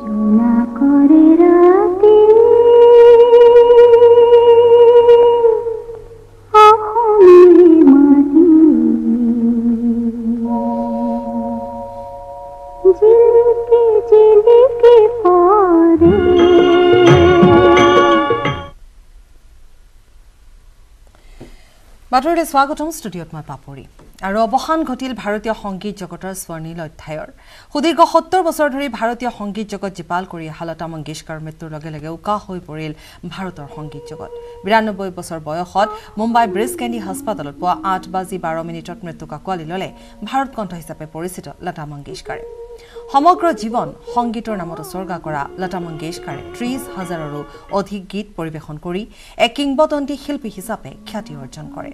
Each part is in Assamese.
জোনা করে রাতে। মাটি জিলকে বাতৰিলৈ স্বাগতম ষ্টুডিঅ'ত মই পাপৰি। আৰু অৱসান ঘটিল ভাৰতীয় সংগীত জগতৰ স্বৰ্ণীল অধ্যায়ৰ। সুদীৰ্ঘ সত্তৰ বছৰ ধৰি ভাৰতীয় সংগীত জগত জীপাল কৰি অহা লতা মংগেশকাৰৰ মৃত্যুৰ লগে লগে উকা হৈ পৰিল ভাৰতৰ সংগীত জগত। বিৰান্নব্বৈ বছৰ বয়সত মুম্বাই ব্ৰিজ কেণ্ডি হাস্পাতালত পুৱা আঠ বাজি বাৰ মিনিটত মৃত্যুক আঁকোৱালি ল'লে ভাৰত কণ্ঠ হিচাপে পৰিচিত লতা মংগেশকাৰে। সমগ্ৰ জীৱন সংগীতৰ নামত উচৰ্গা কৰা লতা মংগেশকাৰে ত্ৰিছ হাজাৰৰো অধিক গীত পৰিৱেশন কৰি এক কিংবদন্তী শিল্পী হিচাপে খ্যাতি অৰ্জন কৰে।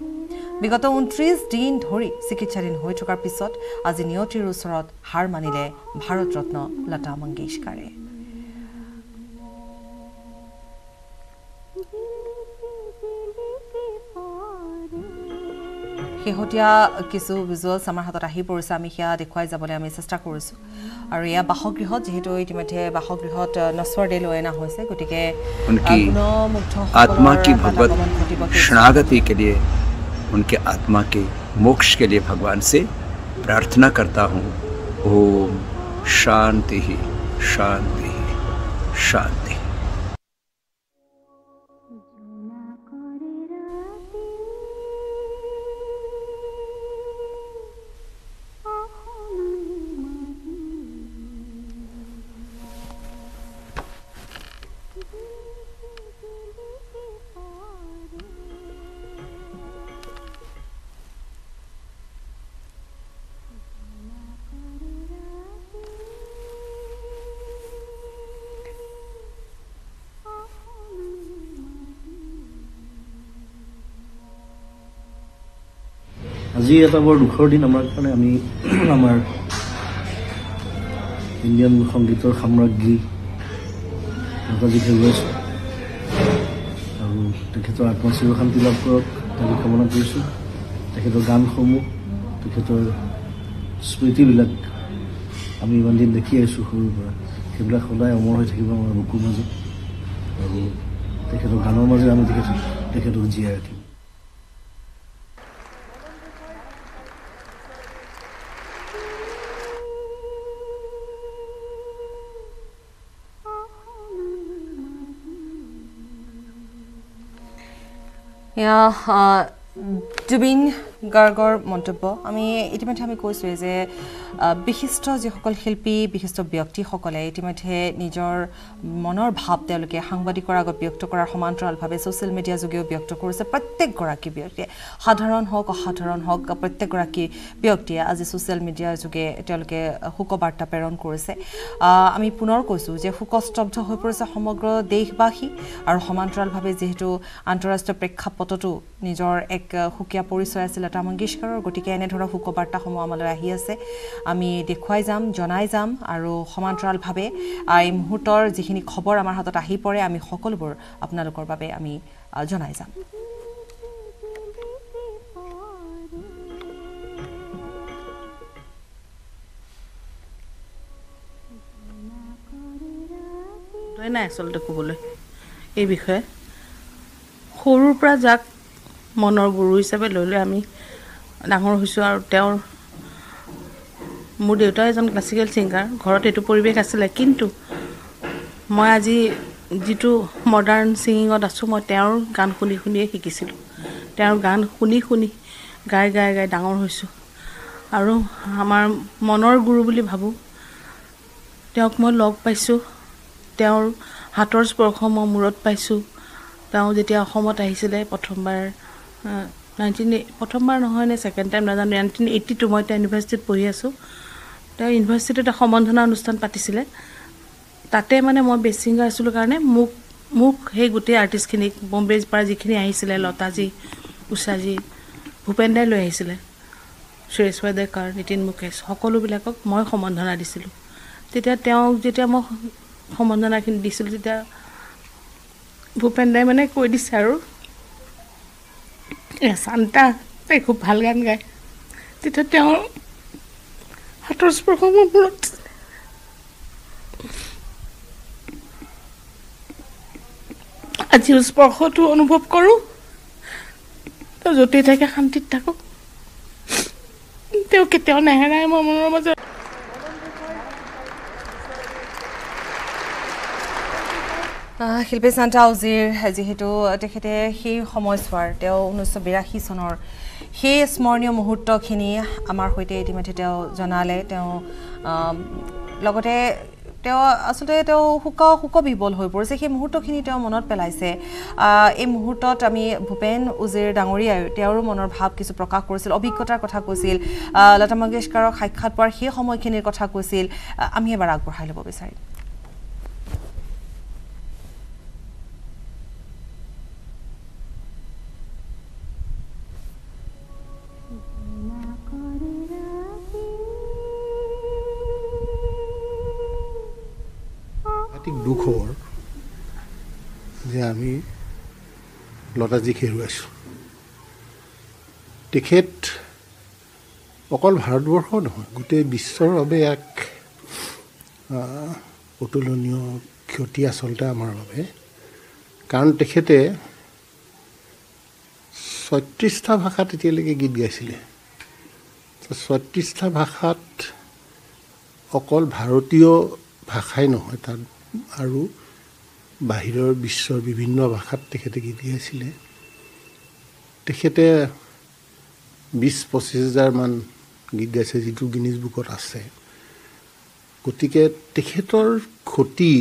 বিগত ঊনত্ৰিশ দিন ধৰি চিকিৎসাধীন হৈ থকাৰ পিছত আজি নিয়তিৰ ওচৰত হাৰ মানিলে ভাৰতৰত্ন লতা মংগেশকাৰে শেহতীয়া কিছু ভিজুৱেলছ আমাৰ হাতত আহি পৰিছে আমি সেয়া দেখুৱাই যাবলৈ আমি চেষ্টা কৰিছোঁ। আৰু এয়া বাসগৃহত যিহেতু ইতিমধ্যে বাসগৃহত নশ্বৰ দে লৈ অনা হৈছে গতিকে আত্মা কি ভগৱত শৰণাগতি उनके आत्मा के मोक्ष के लिए भगवान से प्रार्थना करता हूँ। ओम शांति ही शांति ही, शांति এটা বৰ দুখৰ দিন আমাৰ কাৰণে। আমি আমাৰ ইণ্ডিয়ান সংগীতৰ সাম্ৰাজ্ঞী নেতাজী হেৰুৱাইছোঁ আৰু তেখেতৰ আত্মা চিৰশান্তি লাভ কৰক তাকে কামনা কৰিছোঁ। তেখেতৰ গানসমূহ তেখেতৰ স্মৃতিবিলাক আমি ইমান দিন দেখি আহিছোঁ সৰুৰ পৰা। সেইবিলাক সদায় অমৰ হৈ থাকিব আমাৰ বুকুৰ মাজত। আৰু তেখেতৰ গানৰ মাজেৰে আমি তেখেতক তেখেতক জীয়াই ৰাখিম। এয়া আহ, জুবিন গাৰ্গৰ মন্তব্য। আমি ইতিমধ্যে আমি কৈছোঁৱেই যে বিশিষ্ট যিসকল শিল্পী বিশিষ্ট ব্যক্তিসকলে ইতিমধ্যে নিজৰ মনৰ ভাৱ তেওঁলোকে সাংবাদিকৰ আগত ব্যক্ত কৰাৰ সমান্তৰালভাৱে ছ'চিয়েল মিডিয়া যোগেও ব্যক্ত কৰিছে প্ৰত্যেকগৰাকী ব্যক্তিয়ে। সাধাৰণ হওক অসাধাৰণ হওক প্ৰত্যেকগৰাকী ব্যক্তিয়ে আজি ছ'চিয়েল মিডিয়াৰ যোগে তেওঁলোকে শোকবাৰ্তা প্ৰেৰণ কৰিছে। আমি পুনৰ কৈছোঁ যে শোকস্তব্ধ হৈ পৰিছে সমগ্ৰ দেশবাসী আৰু সমান্তৰালভাৱে যিহেতু আন্তঃৰাষ্ট্ৰীয় প্ৰেক্ষাপটতো নিজৰ এক সুকীয়া পৰিচয় আছিল লতা মংগেশকাৰৰ গতিকে এনেধৰণৰ শোকবাৰ্তাসমূহ আমালৈ আহি আছে। আমি দেখুৱাই যাম জনাই যাম আৰু সমান্তৰালভাৱে এই মুহূৰ্তৰ যিখিনি খবৰ আমাৰ হাতত আহি পৰে আমি সকলোবোৰ আপোনালোকৰ বাবে আমি জনাই যাম। নাই আচলতে ক'বলৈ। এই বিষয়ে সৰুৰ পৰা যাক মনৰ গুৰু হিচাপে লৈ লৈ আমি ডাঙৰ হৈছোঁ আৰু তেওঁৰ মোৰ দেউতা এজন ক্লাছিকেল ছিংগাৰ ঘৰত এইটো পৰিৱেশ আছিলে। কিন্তু মই আজি যিটো মডাৰ্ণ ছিংগিঙত আছোঁ মই তেওঁৰ গান শুনি শুনিয়ে শিকিছিলোঁ। তেওঁৰ গান শুনি শুনি গাই গাই গাই ডাঙৰ হৈছোঁ। আৰু আমাৰ মনৰ গুৰু বুলি ভাবোঁ তেওঁক মই লগ পাইছোঁ। তেওঁৰ হাতৰ স্পৰ্শ মই মূৰত পাইছোঁ। তেওঁ যেতিয়া অসমত আহিছিলে প্ৰথমবাৰ নাইনটিন প্ৰথমবাৰ নহয় নে ছেকেণ্ড টাইম নাজানো নাইনটিন এইটি টু মই এতিয়া ইউনিভাৰ্চিটিত পঢ়ি আছোঁ। তেওঁ ইউনিভাৰ্চিটিত এটা সম্বৰ্ধনা অনুষ্ঠান পাতিছিলে। তাতে মানে মই বেষ্ট ছিংগাৰ আছিলোঁ কাৰণে মোক মোক সেই গোটেই আৰ্টিষ্টখিনিক বম্বেৰ পৰা যিখিনি আহিছিলে লতাজী উষাজী ভূপেন দাই লৈ আহিছিলে। সুৰেশ ৱাডেকাৰ নীতিন মুকেশ সকলোবিলাকক মই সম্বৰ্ধনা দিছিলোঁ। তেতিয়া তেওঁক যেতিয়া মই সম্বৰ্ধনাখিনি দিছিলোঁ তেতিয়া ভূপেন দাই মানে কৈ দিছে আৰু চান্তা তাই খুব ভাল গান গায়। তেতিয়া তেওঁ হাতৰ স্পৰ্শ মূৰত আজিও স্পৰ্শটো অনুভৱ কৰোঁ। তেওঁ য'তেই থাকে শান্তিত থাকক। তেওঁ কেতিয়াও নেহেৰাই মই মনৰ মাজত শিল্পী চান্তা উজিৰ যিহেতু তেখেতে সেই সময়ছোৱাৰ তেওঁ ঊনৈছশ বিৰাশী চনৰ সেই স্মৰণীয় মুহূৰ্তখিনি আমাৰ সৈতে ইতিমধ্যে তেওঁ জনালে। তেওঁ লগতে তেওঁ আচলতে তেওঁ শোক শোকবিবল হৈ পৰিছে। সেই মুহূৰ্তখিনি তেওঁ মনত পেলাইছে। এই মুহূৰ্তত আমি ভূপেন উজিৰ ডাঙৰীয়াই তেওঁৰো মনৰ ভাৱ কিছু প্ৰকাশ কৰিছিল অভিজ্ঞতাৰ কথা কৈছিল লতা মংগেশকাৰক সাক্ষাৎ পোৱাৰ সেই সময়খিনিৰ কথা কৈছিল। আমি এবাৰ আগবঢ়াই ল'ব বিচাৰিম। সাংঘাতিক দুখ খবৰ যে আমি লতাজীক হেৰুৱাইছোঁ তেখেত অকল ভাৰতবৰ্ষ নহয় গোটেই বিশ্বৰ বাবে এক অতুলনীয় ক্ষতি আচলতে আমাৰ বাবে। কাৰণ তেখেতে ছয়ত্ৰিছটা ভাষাত এতিয়ালৈকে গীত গাইছিলে। ছয়ত্ৰিছটা ভাষাত অকল ভাৰতীয় ভাষাই নহয় তাত আৰু বাহিৰৰ বিশ্বৰ বিভিন্ন ভাষাত তেখেতে গীত গাইছিলে। তেখেতে বিছ পঁচিছ হাজাৰমান গীত গাইছে যিটো গিনিজ বুকত আছে। গতিকে তেখেতৰ ক্ষতি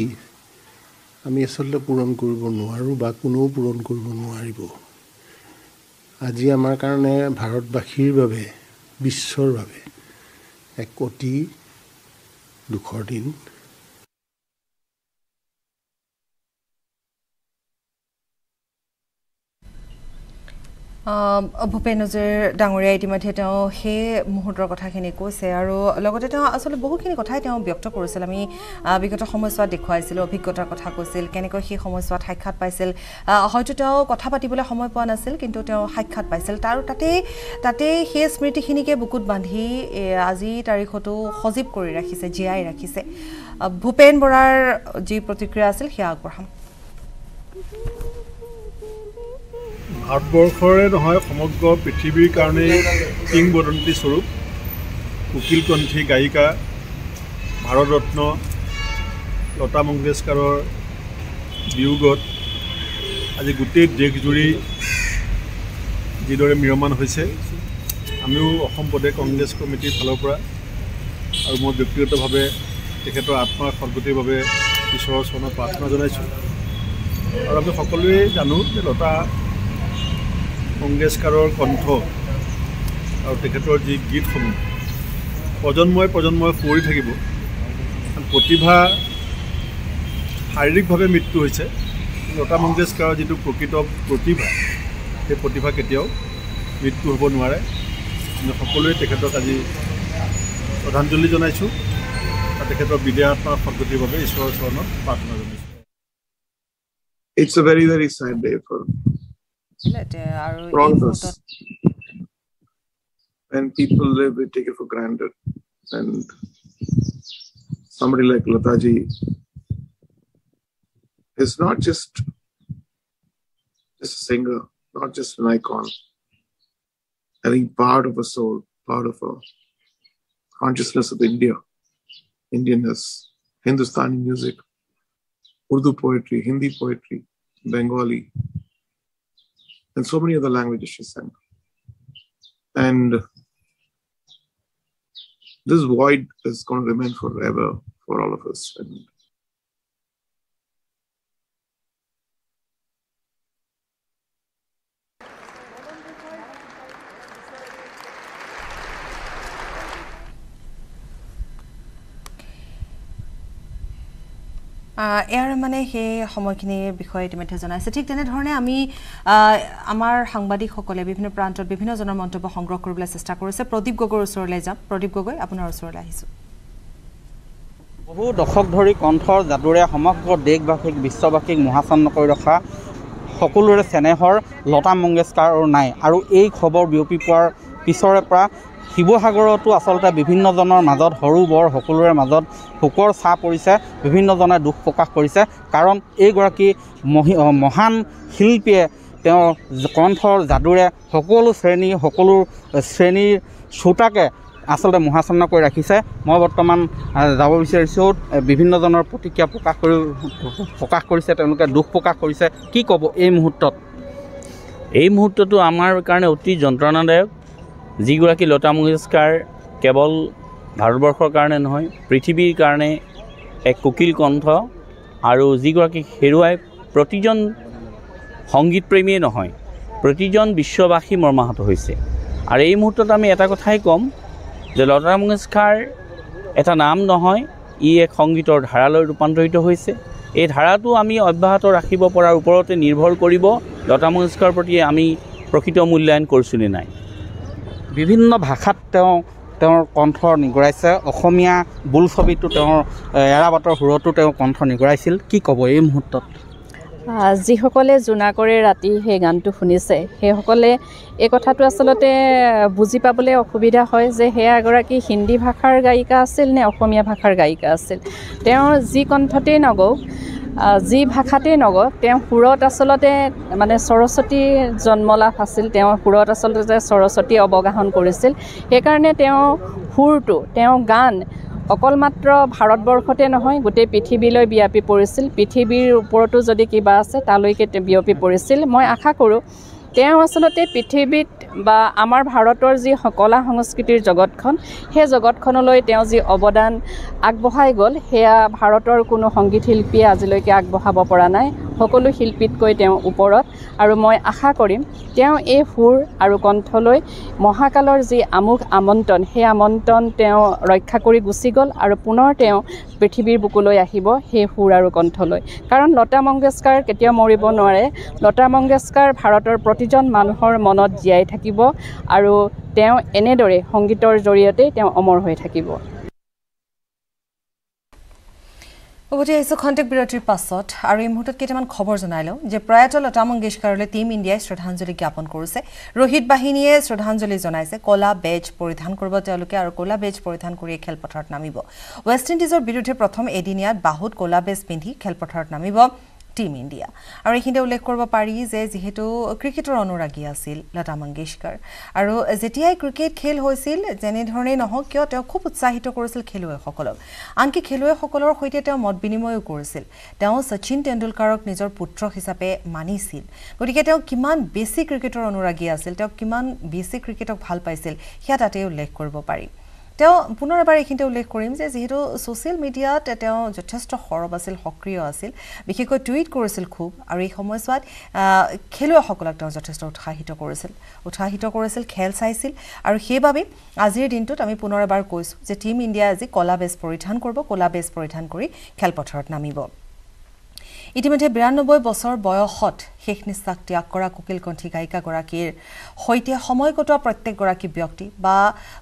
আমি আচলতে পূৰণ কৰিব নোৱাৰোঁ বা কোনেও পূৰণ কৰিব নোৱাৰিব। আজি আমাৰ কাৰণে ভাৰতবাসীৰ বাবে বিশ্বৰ বাবে এক অতি দুখৰ দিন। ভূপেন হাজৰিৰ ডাঙৰীয়াই ইতিমধ্যে তেওঁ সেই মুহূৰ্তৰ কথাখিনি কৈছে আৰু লগতে তেওঁ আচলতে বহুখিনি কথাই তেওঁ ব্যক্ত কৰিছিল। আমি বিগত সময়ছোৱাত দেখুৱাইছিলোঁ অভিজ্ঞতাৰ কথা কৈছিল কেনেকৈ সেই সময়ছোৱাত সাক্ষাৎ পাইছিল। হয়তো তেওঁ কথা পাতিবলৈ সময় পোৱা নাছিল কিন্তু তেওঁ সাক্ষাৎ পাইছিল। তাৰ তাতেই তাতেই সেই স্মৃতিখিনিকে বুকুত বান্ধি এ, আজি তাৰিখতো সজীৱ কৰি ৰাখিছে জীয়াই ৰাখিছে। ভূপেন বৰাৰ যি প্ৰতিক্ৰিয়া আছিল সেয়া আগবঢ়াম। ভাৰতবৰ্ষৰে নহয় সমগ্ৰ পৃথিৱীৰ কাৰণেই কিংবদন্তী স্বৰূপ। কোকিলকণ্ঠী গায়িকা ভাৰতৰত্ন লতা মংগেশকাৰৰ বিয়োগত আজি গোটেই দেশজুৰি যিদৰে মিৰমান হৈছে আমিও অসম প্ৰদেশ কংগ্ৰেছ কমিটিৰ ফালৰ পৰা আৰু মই ব্যক্তিগতভাৱে তেখেতৰ আত্মাৰ সদ্গতিৰ বাবে ঈশ্বৰৰ চৰণত প্ৰাৰ্থনা জনাইছোঁ। আৰু আমি সকলোৱে জানো যে লতা মংগেশকাৰৰ কণ্ঠ আৰু তেখেতৰ যি গীতসমূহ প্ৰজন্মই প্ৰজন্মই সুঁৱৰি থাকিব। প্ৰতিভা শাৰীৰিকভাৱে মৃত্যু হৈছে। লতা মংগেশকাৰৰ যিটো প্ৰকৃত প্ৰতিভা সেই প্ৰতিভা কেতিয়াও মৃত্যু হ'ব নোৱাৰে। আমি সকলোৱে তেখেতক আজি শ্ৰদ্ধাঞ্জলি জনাইছোঁ আৰু তেখেতৰ বিদেহ আত্মাৰ সদ্গতিৰ বাবে ঈশ্বৰৰ চৰণত প্ৰাৰ্থনা জনাইছোঁ। progress. When people live, they take it for granted. And somebody like Lataji is not just just a singer, not just an icon. I think part of a soul, part of a consciousness of India, Indianness, Hindustani music, Urdu poetry, Hindi poetry, Bengali, and so many other languages she sang. And this void is going to remain forever for all of us. And এয়াৰ মানে সেই সময়খিনিৰ বিষয়ে ইতিমধ্যে জনাইছে। ঠিক তেনেধৰণে আমি আমাৰ সাংবাদিকসকলে বিভিন্ন প্ৰান্তত বিভিন্নজনৰ মন্তব্য সংগ্ৰহ কৰিবলৈ চেষ্টা কৰিছে। প্ৰদীপ গগৈৰ ওচৰলৈ যাম। প্ৰদীপ গগৈ আপোনাৰ ওচৰলৈ আহিছোঁ। বহু দশক ধৰি কণ্ঠৰ যাদুৰে সমগ্ৰ দেশবাসীক বিশ্ববাসীক মোহাচন্ন কৰি ৰখা সকলোৰে চেনেহৰ লতা মংগেশকাৰ নাই। আৰু এই খবৰ বিয়পি পোৱাৰ পিছৰে পৰা শিৱসাগৰতো আচলতে বিভিন্নজনৰ মাজত সৰু বৰ সকলোৰে মাজত শোকৰ ছাঁ পৰিছে বিভিন্নজনে দুখ প্ৰকাশ কৰিছে। কাৰণ এইগৰাকী মহি মহান শিল্পীয়ে তেওঁৰ কণ্ঠৰ যাদুৰে সকলো শ্ৰেণী সকলো শ্ৰেণীৰ শ্ৰোতাকে আচলতে মোহাচন্ন কৰি ৰাখিছে। মই বৰ্তমান যাব বিচাৰিছোঁ বিভিন্নজনৰ প্ৰতিক্ৰিয়া প্ৰকাশ কৰি প্ৰকাশ কৰিছে তেওঁলোকে দুখ প্ৰকাশ কৰিছে। কি ক'ব এই মুহূৰ্তত? এই মুহূৰ্তটো আমাৰ কাৰণে অতি যন্ত্ৰণাদায়ক। যিগৰাকী লতা মংগেশকাৰ কেৱল ভাৰতবৰ্ষৰ কাৰণে নহয় পৃথিৱীৰ কাৰণে এক কোকিল কণ্ঠ আৰু যিগৰাকী হেৰুৱাই প্ৰতিজন সংগীতপ্ৰেমীয়ে নহয় প্ৰতিজন বিশ্ববাসী মৰ্মাহত হৈছে। আৰু এই মুহূৰ্তত আমি এটা কথাই ক'ম যে লতা মংগেশকাৰ এটা নাম নহয় ই এক সংগীতৰ ধাৰালৈ ৰূপান্তৰিত হৈছে। এই ধাৰাটো আমি অব্যাহত ৰাখিব পৰাৰ ওপৰতে নিৰ্ভৰ কৰিব লতা মংগেশকাৰৰ প্ৰতি আমি প্ৰকৃত মূল্যায়ন কৰিছোঁ নে নাই। বিভিন্ন ভাষাত তেওঁ তেওঁৰ কণ্ঠ নিগৰাইছে। অসমীয়া বোলছবিটো তেওঁৰ এৰাবাটৰ সুৰতো তেওঁ কণ্ঠ নিগৰাইছিল। কি ক'ব এই মুহূৰ্তত? যিসকলে জোনাকৰে ৰাতি সেই গানটো শুনিছে সেইসকলে এই কথাটো আচলতে বুজি পাবলৈ অসুবিধা হয় যে সেয়া এগৰাকী হিন্দী ভাষাৰ গায়িকা আছিল নে অসমীয়া ভাষাৰ গায়িকা আছিল। তেওঁৰ যি কণ্ঠতেই নগওক যি ভাষাতেই নগওক তেওঁ সুৰত আচলতে মানে সৰস্বতী জন্মলাভ আছিল তেওঁৰ সুৰত আচলতে সৰস্বতী অৱগাহন কৰিছিল। সেইকাৰণে তেওঁ সুৰটো তেওঁ গান অকল মাত্ৰ ভাৰতবৰ্ষতে নহয় গোটেই পৃথিৱীলৈ বিয়পি পৰিছিল। পৃথিৱীৰ ওপৰতো যদি কিবা আছে তালৈকে বিয়পি পৰিছিল। মই আশা কৰোঁ তেওঁ আচলতে পৃথিৱীত বা আমাৰ ভাৰতৰ যি কলা সংস্কৃতিৰ জগতখন সেই জগতখনলৈ তেওঁ যি অৱদান আগবঢ়াই গ'ল সেয়া ভাৰতৰ কোনো সংগীত শিল্পীয়ে আজিলৈকে আগবঢ়াব পৰা নাই। সকলো শিল্পীতকৈ তেওঁ ওপৰত। আৰু মই আশা কৰিম তেওঁ এই সুৰ আৰু কণ্ঠলৈ মহাকালৰ যি আমোঘ আমন্ত্ৰণ সেই আমন্ত্ৰণ তেওঁ ৰক্ষা কৰি গুচি গ'ল আৰু পুনৰ তেওঁ পৃথিৱীৰ বুকুলৈ আহিব সেই সুৰ আৰু কণ্ঠলৈ। কাৰণ লতা মংগেশকাৰ কেতিয়াও মৰিব নোৱাৰে। লতা মংগেশকাৰ ভাৰতৰ প্ৰতিজন মানুহৰ মনত জীয়াই থাকিব আৰু তেওঁ এনেদৰে সংগীতৰ জৰিয়তে তেওঁ অমৰ হৈ থাকিব। উভতি আহিছোঁ খন্তেক বিৰতিৰ পাছত আৰু এই মুহূৰ্তত কেইটামান খবৰ জনাই লওঁ যে প্ৰয়াত লতা মংগেশকাৰলৈ টীম ইণ্ডিয়াই শ্ৰদ্ধাঞ্জলি জ্ঞাপন কৰিছে। ৰোহিত বাহিনীয়ে শ্ৰদ্ধাঞ্জলি জনাইছে কলা বেজ পৰিধান কৰিব তেওঁলোকে আৰু কলা বেজ পৰিধান কৰি খেলপথাৰত নামিব। ৱেষ্ট ইণ্ডিজৰ বিৰুদ্ধে প্ৰথম এদিনীয়াত বাহুত কলা বেজ পিন্ধি খেলপথাৰত নামিব। টীম ইণ্ডিয়া আৰু এইখিনিতে উল্লেখ কৰিব পাৰি যে যিহেতু ক্ৰিকেটৰ অনুৰাগী আছিল লতা মংগেশকাৰ। আৰু যেতিয়াই ক্ৰিকেট খেল হৈছিল যেনেধৰণেই নহওক কিয় তেওঁ খুব উৎসাহিত কৰিছিল খেলুৱৈসকলক। আনকি খেলুৱৈসকলৰ সৈতে তেওঁ মত বিনিময়ো কৰিছিল। তেওঁ শচীন তেণ্ডুলকাৰক নিজৰ পুত্ৰ হিচাপে মানিছিল। গতিকে তেওঁ কিমান বেছি ক্ৰিকেটৰ অনুৰাগী আছিল তেওঁ কিমান বেছি ক্ৰিকেটক ভাল পাইছিল সেয়া তাতেই উল্লেখ কৰিব পাৰি। তেওঁ পুনৰ এবাৰ এইখিনিতে উল্লেখ কৰিম যে যিহেতু ছ'চিয়েল মিডিয়াত তেওঁ যথেষ্ট সৰব আছিল সক্ৰিয় আছিল বিশেষকৈ টুইট কৰিছিল খুব আৰু এই সময়ছোৱাত খেলুৱৈসকলক তেওঁ যথেষ্ট উৎসাহিত কৰিছিল উৎসাহিত কৰিছিল খেল চাইছিল আৰু সেইবাবে আজিৰ দিনটোত আমি পুনৰ এবাৰ কৈছোঁ যে টীম ইণ্ডিয়াই আজি কলা বেজ পৰিধান কৰিব কলা বেজ পৰিধান কৰি খেলপথাৰত নামিব। ইতিমধ্যে বিৰান্নব্বৈ বছৰ বয়সত শেষ নিশ্বাস ত্যাগ কৰা কোকিলকণ্ঠী গায়িকাগৰাকীৰ সৈতে সময় কটোৱা প্ৰত্যেকগৰাকী ব্যক্তি বা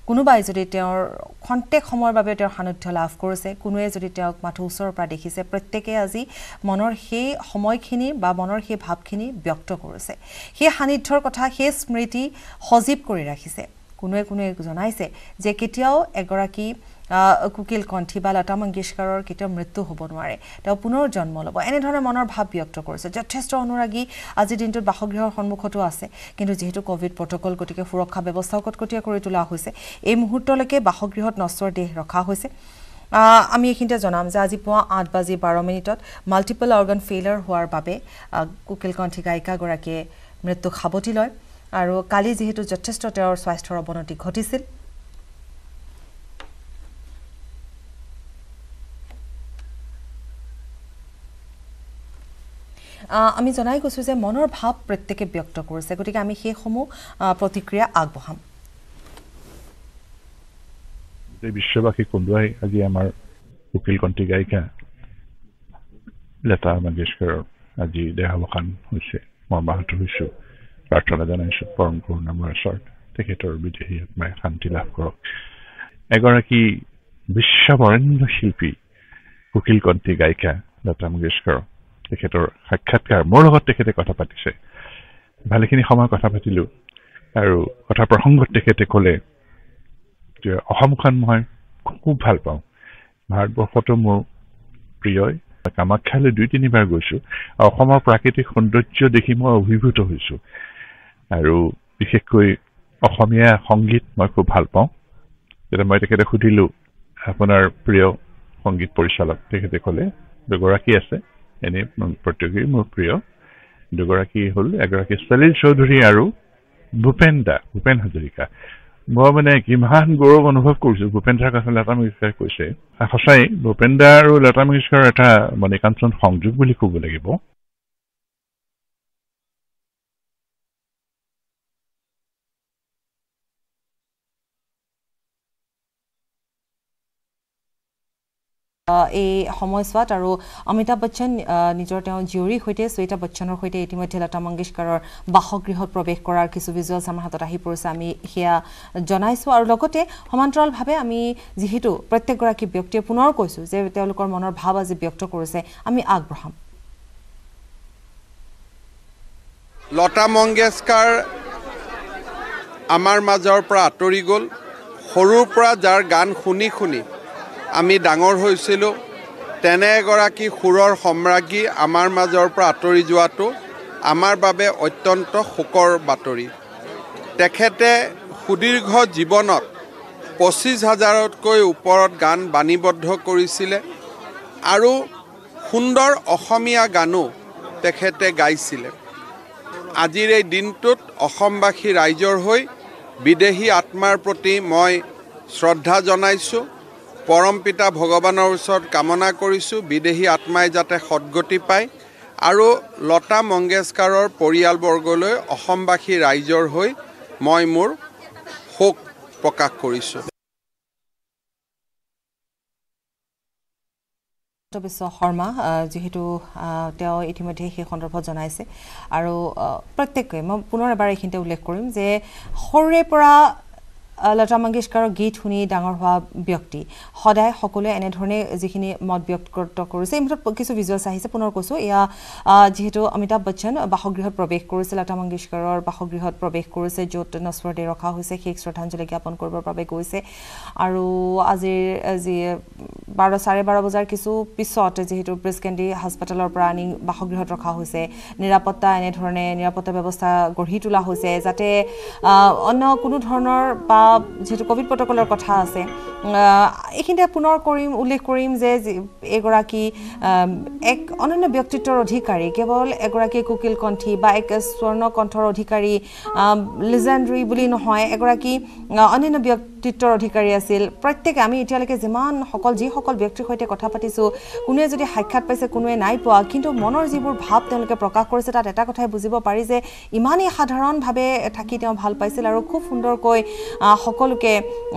কোনোবাই যদি তেওঁৰ খন্তেক সময়ৰ বাবে তেওঁৰ সান্নিধ্য লাভ কৰিছে কোনোৱে যদি তেওঁক মাথো ওচৰৰ পৰা দেখিছে প্ৰত্যেকে আজি মনৰ সেই সময়খিনি বা মনৰ সেই ভাৱখিনি ব্যক্ত কৰিছে। সেই সান্নিধ্যৰ কথা সেই স্মৃতি সজীৱ কৰি ৰাখিছে। কোনোৱে কোনোৱে জনাইছে যে কেতিয়াও এগৰাকী কুকিল কণ্ঠী বা লতা মংগেশকাৰৰ কেতিয়াও মৃত্যু হ'ব নোৱাৰে। তেওঁ পুনৰ জন্ম ল'ব। এনেধৰণে মনৰ ভাৱ ব্যক্ত কৰিছে। যথেষ্ট অনুৰাগী আজিৰ দিনটোত বাসগৃহৰ সন্মুখতো আছে। কিন্তু যিহেতু ক'ভিড প্ৰট'কল গতিকে সুৰক্ষা ব্যৱস্থাও কটকটীয়া কৰি তোলা হৈছে এই মুহূৰ্তলৈকে বাসগৃহত নশ্বৰ দেহ ৰখা হৈছে। আমি এইখিনিতে জনাম যে আজি পুৱা আঠ বাজি বাৰ মিনিটত মাল্টিপল অৰ্গেন ফেইলাৰ হোৱাৰ বাবে কুকিল কণ্ঠী গায়িকাগৰাকীয়ে মৃত্যুক সাৱটি লয়। আৰু কালি যিহেতু যথেষ্ট তেওঁৰ স্বাস্থ্যৰ অৱনতি ঘটিছিল আমি জনাই গৈছোঁ যে মনৰ ভাৱ প্ৰত্যেকে ব্যক্ত কৰিছে। গতিকে আমি সেইসমূহ প্ৰতিক্ৰিয়া আগবঢ়াম। বিশ্ববাসী কন্দুৱাই আজি আমাৰ উকিল কণ্ঠী গায়িকা লতা মংগেশকাৰৰ আজি দেহাৱসান হৈছে। মৰ্মাহত হৈছোঁ। প্ৰাৰ্থনা জনাইছোঁ। পৰম কৰোণাময় ওচৰত তেখেতৰ বিদেহী আত্মাই শান্তি লাভ কৰক। এগৰাকী বিশ্ববৰেণ্য শিল্পী কুকিল কণ্ঠী গায়িকা লতা মংগেশকাৰক তেখেতৰ সাক্ষাৎকাৰ মোৰ লগত তেখেতে কথা পাতিছে। ভালেখিনি সময় কথা পাতিলোঁ। আৰু কথা প্ৰসংগত তেখেতে ক'লে যে অসমখন মই খুব ভাল পাওঁ। ভাৰতবৰ্ষটো মোৰ প্ৰিয়ই। কামাখ্যালৈ দুই তিনিবাৰ গৈছোঁ। আৰু অসমৰ প্ৰাকৃতিক সৌন্দৰ্য দেখি মই অভিভূত হৈছোঁ। আৰু বিশেষকৈ অসমীয়া সংগীত মই খুব ভাল পাওঁ। যেতিয়া মই তেখেতে সুধিলোঁ আপোনাৰ প্ৰিয় সংগীত পৰিচালক? তেখেতে ক'লে দুগৰাকী আছে। এনেই প্ৰত্যেকেই মোৰ প্ৰিয়। দুগৰাকী হ'ল এগৰাকী চলিল চৌধুৰী আৰু ভূপেন দা ভূপেন হাজৰিকা। মই মানে কিমান গৌৰৱ অনুভৱ কৰিছোঁ ভূপেন দাৰ কথা লতা মংগেশকাৰে কৈছে। সঁচাই ভূপেন দা আৰু লতা মংগেশকাৰৰ এটা মানে কাঞ্চন সংযোগ বুলি ক'ব লাগিব। এই সময়ছোৱাত আৰু অমিতাভ বচ্চন নিজৰ তেওঁ জীয়ৰীৰ সৈতে শ্বেতা বচ্চনৰ সৈতে ইতিমধ্যে লতা মংগেশকাৰৰ বাসগৃহত প্ৰৱেশ কৰাৰ কিছু ভিজুৱেলছ আমাৰ হাতত আহি পৰিছে। আমি সেয়া জনাইছোঁ আৰু লগতে সমান্তৰালভাৱে আমি যিহেতু প্ৰত্যেকগৰাকী ব্যক্তিয়ে পুনৰ কৈছোঁ যে তেওঁলোকৰ মনৰ ভাৱ আজি ব্যক্ত কৰিছে আমি আগবঢ়াম। লতা মংগেশকাৰ আমাৰ মাজৰ পৰা আঁতৰি গ'ল। সৰুৰ পৰা যাৰ গান শুনি শুনি আমি ডাঙৰ হৈছিলোঁ। তেনে এগৰাকী সুৰৰ সম্ৰাজ্ঞী আমাৰ মাজৰ পৰা আঁতৰি যোৱাটো আমাৰ বাবে অত্যন্ত শোকৰ বাতৰি। তেখেতে সুদীৰ্ঘ জীৱনত পঁচিছ হাজাৰতকৈ ওপৰত গান বাণীবদ্ধ কৰিছিলে আৰু সুন্দৰ অসমীয়া গানো তেখেতে গাইছিলে। আজিৰ এই দিনটোত অসমবাসী ৰাইজৰ হৈ বিদেশী আত্মাৰ প্ৰতি মই শ্ৰদ্ধা জনাইছোঁ। পৰম পিতা ভগৱানৰ ওচৰত কামনা কৰিছোঁ বিদেশী আত্মাই যাতে সদগতি পায়। আৰু লতা মংগেশকাৰৰ পৰিয়ালবৰ্গলৈ অসমবাসী ৰাইজৰ হৈ মই মোৰ শোক প্ৰকাশ কৰিছোঁ। বিশ্ব শৰ্মা যিহেতু তেওঁ ইতিমধ্যে সেই সন্দৰ্ভত জনাইছে। আৰু প্ৰত্যেককে মই পুনৰ এবাৰ এইখিনিতে উল্লেখ কৰিম যে সৰুৰে পৰা লতা মংগেশকাৰৰ গীত শুনি ডাঙৰ হোৱা ব্যক্তি। সদায় সকলোৱে এনেধৰণে যিখিনি মত ব্যক্ত কৰিছে এই মুহূৰ্তত কিছু ভিজুৱেলছ আহিছে পুনৰ কৈছোঁ। এয়া যিহেতু অমিতাভ বচ্চন বাসগৃহত প্ৰৱেশ কৰিছে লতা মংগেশকাৰৰ বাসগৃহত প্ৰৱেশ কৰিছে য'ত নস্বৰতে ৰখা হৈছে শেষ শ্ৰদ্ধাঞ্জলি জ্ঞাপন কৰিবৰ বাবে গৈছে। আৰু আজিৰ যি বাৰ চাৰে বাৰ বজাৰ কিছু পিছত যিহেতু ব্ৰেষ্ট কেণ্ডি হাস্পতালৰ পৰা আনি বাসগৃহত ৰখা হৈছে নিৰাপত্তা এনেধৰণে নিৰাপত্তা ব্যৱস্থা গঢ়ি তোলা হৈছে যাতে অন্য কোনো ধৰণৰ বা যিহেতু ক'ভিড প্ৰটকলৰ কথা আছে এইখিনিতে পুনৰ কৰিম উল্লেখ কৰিম যে এগৰাকী এক অনন্য ব্যক্তিত্বৰ অধিকাৰী কেৱল এগৰাকী কুকিল কণ্ঠী বা এক স্বৰ্ণ কণ্ঠৰ অধিকাৰী লিজেণ্ডৰী বুলি নহয় এগৰাকী অনন্য ব্যক্তিত্বৰ অধিকাৰী আছিল। প্ৰত্যেকে আমি এতিয়ালৈকে যিমান সকল যিসকল ব্যক্তিৰ সৈতে কথা পাতিছোঁ কোনোৱে যদি সাক্ষাৎ পাইছে কোনোৱে নাই পোৱা কিন্তু মনৰ যিবোৰ ভাৱ তেওঁলোকে প্ৰকাশ কৰিছে তাত এটা কথাই বুজিব পাৰি যে ইমানেই সাধাৰণভাৱে থাকি তেওঁ ভাল পাইছিল আৰু খুব সুন্দৰকৈ সকলোকে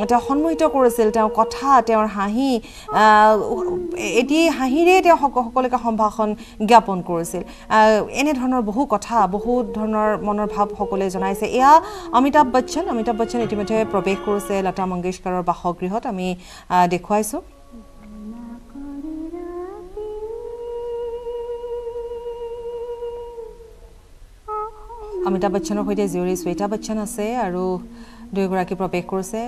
তেওঁ সন্মোহিত কৰিছিল। তেওঁৰ কথা তেওঁৰ হাঁহি এটি হাঁহিৰে তেওঁ সকলোকে সম্ভাষণ জ্ঞাপন কৰিছিল। এনেধৰণৰ বহু কথা বহু ধৰণৰ মনৰ ভাৱ সকলোৱে জনাইছে। এয়া অমিতাভ বচ্চন অমিতাভ বচ্চন ইতিমধ্যে প্ৰৱেশ কৰিছে লতা মংগেশকাৰৰ বাসগৃহত আমি দেখুৱাইছোঁ। অমিতাভ বচ্চনৰ সৈতে জীয়ৰী শ্বেতা বচ্চন আছে আৰু দুয়োগৰাকী প্ৰৱেশ কৰিছে।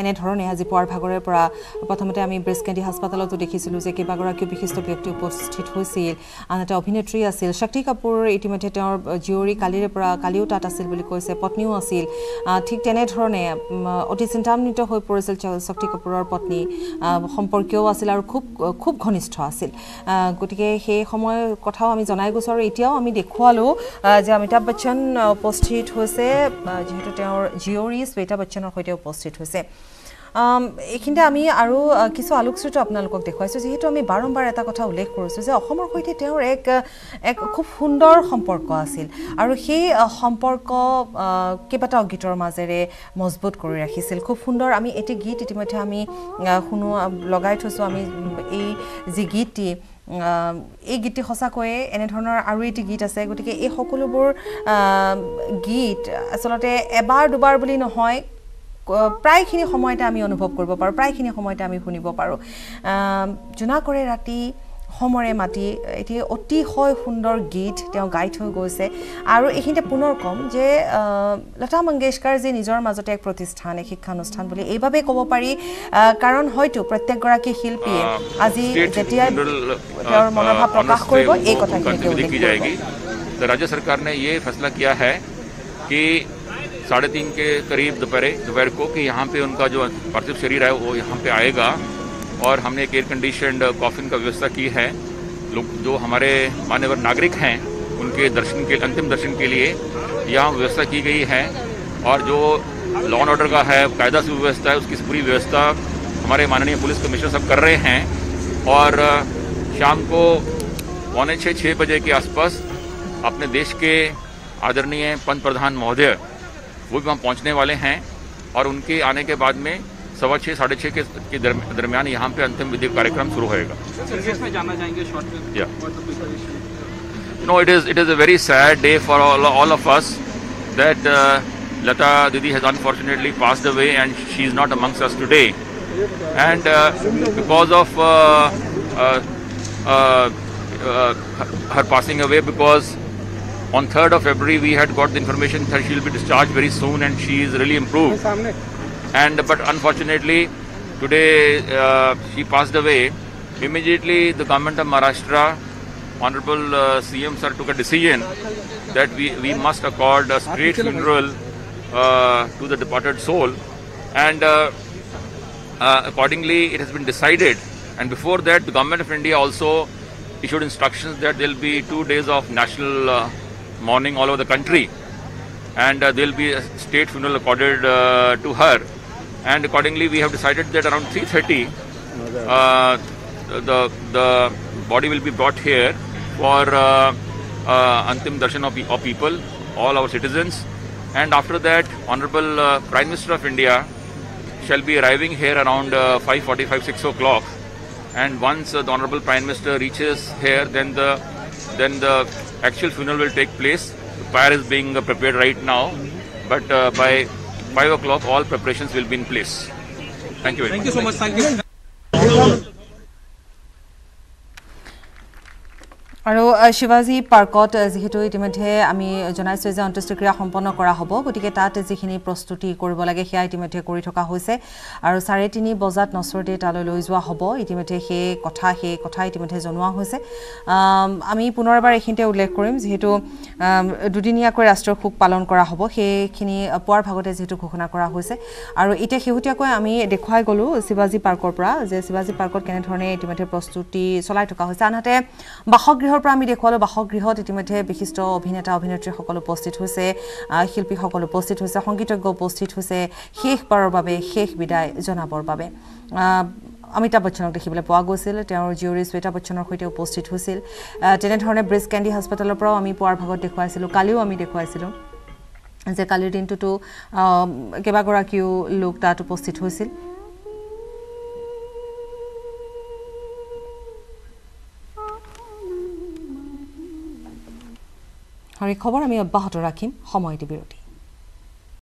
এনেধৰণে আজি পুৱাৰ ভাগৰে পৰা প্ৰথমতে আমি ব্ৰেষ্ট কেণ্ডি হাস্পতালতো দেখিছিলোঁ যে কেইবাগৰাকীও বিশিষ্ট ব্যক্তি উপস্থিত হৈছিল। আনহাতে অভিনেত্ৰী আছিল শক্তি কাপুৰ ইতিমধ্যে তেওঁৰ জীয়ৰী কালিৰে পৰা কালিও তাত আছিল বুলি কৈছে পত্নীও আছিল। ঠিক তেনেধৰণে অতি চিন্তান্বিত হৈ পৰিছিল শক্তি কাপুৰৰ পত্নী। সম্পৰ্কীয়ও আছিল আৰু খুব খুব ঘনিষ্ঠ আছিল। গতিকে সেই সময়ৰ কথাও আমি জনাই গৈছোঁ আৰু এতিয়াও আমি দেখুৱালোঁ যে অমিতাভ বচ্চন উপস্থিত হৈছে। যিহেতু তেওঁৰ জীয়ৰী গৌৰী শ্বেতা বচ্চনৰ সৈতে উপস্থিত হৈছে। এইখিনিতে আমি আৰু কিছু আলোকচিত্ৰ আপোনালোকক দেখুৱাইছোঁ। যিহেতু আমি বাৰম্বাৰ এটা কথা উল্লেখ কৰিছোঁ যে অসমৰ সৈতে তেওঁৰ এক এক খুব সুন্দৰ সম্পৰ্ক আছিল। আৰু সেই সম্পৰ্ক কেইবাটাও গীতৰ মাজেৰে মজবুত কৰি ৰাখিছিল। খুব সুন্দৰ আমি এটি গীত ইতিমধ্যে আমি শুনো লগাই থৈছোঁ। আমি এই যি গীতটি এই গীতটি সঁচাকৈয়ে এনেধৰণৰ আৰু এটি গীত আছে। গতিকে এই সকলোবোৰ গীত আচলতে এবাৰ দুবাৰ বুলি নহয় প্ৰায়খিনি সময়তে আমি অনুভৱ কৰিব পাৰোঁ প্ৰায়খিনি সময়তে আমি শুনিব পাৰোঁ। জোনা কৰে ৰাতি সমৰে মাতি এটি অতিশয় সুন্দৰ গীত তেওঁ গাই থৈ গৈছে আৰু এইখিনিতে পুনৰ ক'ম যে আহ, লতা মংগেশকাৰ যে নিজৰ মাজতে এক প্ৰতিষ্ঠান এক শিক্ষানুষ্ঠান বুলি এইবাবেই ক'ব পাৰি আহ, কাৰণ হয়তো প্ৰত্যেকগৰাকী শিল্পীয়ে আজি যেতিয়াই তেওঁৰ মনোভাৱ প্ৰকাশ কৰিব এই কথাখিনিকে উল্লেখ की কৰিব जाएगी तो राज्य सरकार ने ये फैसला किया है कि साढ़े तीन के करीब दोपहर दोपहर को कि यहाँ पे उनका जो पार्थिव शरीर है वो यहाँ पे आएगा और हमने एक एयर कंडीशनड कॉफिन का व्यवस्था की है। लोग जो हमारे मान्यवर नागरिक हैं, उनके दर्शन के, अंतिम दर्शन के लिए यहाँ व्यवस्था की गई है। और जो लॉ एंड ऑर्डर का है, कायदा से व्यवस्था है, उसकी पूरी व्यवस्था हमारे माननीय पुलिस कमिश्नर सब कर रहे हैं। और शाम को पौने छः छः बजे के आसपास अपने देश के आदरणीय पंत प्रधान महोदय, वो भी वहाँ पहुँचने वाले हैं। और उनके आने के बाद में सवा छः साढ़े छः के दरमियान यहाँ पे अंतिम विधि कार्यक्रम शुरू होएगा। No it is it is a very sad day for all of us that Lata Didi has unfortunately pass the way and she is not amongst us today and because of her passing away because on third of February we had got the information third she will be discharge very soon and she is really improve And but unfortunately, today uh, she passed away. Immediately, the government of Maharashtra, Honorable uh, CM sir, took a decision that we, we must accord a straight funeral uh, to the departed soul, and uh, uh, accordingly, it has been decided. And before that, the government of India also issued instructions that there will be two days of national uh, mourning all over the country and uh, there will be a state funeral accorded uh, to her. And accordingly, we have decided that around 3:30, uh, the the body will be brought here for uh, uh, antim darshan of, of people, all our citizens. And after that, Honorable uh, Prime Minister of India shall be arriving here around uh, 5:45, 6 o'clock. And once uh, the Honorable Prime Minister reaches here, then the then the actual funeral will take place. The pyre is being prepared right now, but by 5 o'clock, all preparations will be in place. Thank you very Thank much. you so much. Thank you. শিৱাজী পাৰ্কত যিহেতু ইতিমধ্যে আমি জনাইছোঁ যে অন্ত্যেষ্টিক্ৰিয়া সম্পন্ন কৰা হ'ব গতিকে তাত যিখিনি প্ৰস্তুতি কৰিব লাগে সেয়া ইতিমধ্যে কৰি থকা হৈছে। আৰু চাৰে তিনি বজাত নচৰতে তালৈ লৈ যোৱা হ'ব। ইতিমধ্যে সেই কথা সেই কথা ইতিমধ্যে জনোৱা হৈছে। আম, পুনৰ এবাৰ এইখিনিতে উল্লেখ কৰিম যিহেতু দুদিনীয়াকৈ ৰাষ্ট্ৰীয় শোক পালন কৰা হ'ব সেইখিনি পুৱাৰ ভাগতে যিহেতু ঘোষণা কৰা হৈছে। আৰু এতিয়া শেহতীয়াকৈ আমি দেখুৱাই গ'লোঁ শিৱাজী পাৰ্কৰ পৰা যে শিৱাজী পাৰ্কত কেনেধৰণে ইতিমধ্যে প্ৰস্তুতি চলাই থকা হৈছে। আনহাতে বাসগৃহৰ পৰা আমি দেখুৱালোঁ বাসগৃহত ইতিমধ্যে বিশিষ্ট অভিনেতা অভিনেত্ৰীসকল উপস্থিত হৈছে শিল্পীসকল উপস্থিত হৈছে সংগীতজ্ঞ উপস্থিত হৈছে। শেষবাৰৰ বাবে শেষ বিদায় জনাবৰ বাবে। অমিতাভ বচ্চনক দেখিবলৈ পোৱা গৈছিল। তেওঁৰ জীয়ৰী শ্বেতা বচ্চনৰ সৈতে উপস্থিত হৈছিল। তেনেধৰণে ব্ৰিজ কেণ্ডি হস্পিটেলৰ পৰাও আমি পুৱাৰ ভাগত দেখুৱাইছিলোঁ। কালিও আমি দেখুৱাইছিলোঁ যে কালিৰ দিনটোতো কেইবাগৰাকীও লোক তাত উপস্থিত হৈছিল। আৰু এই খবৰ আমি অব্যাহত ৰাখিম। সময়টি বিৰতি।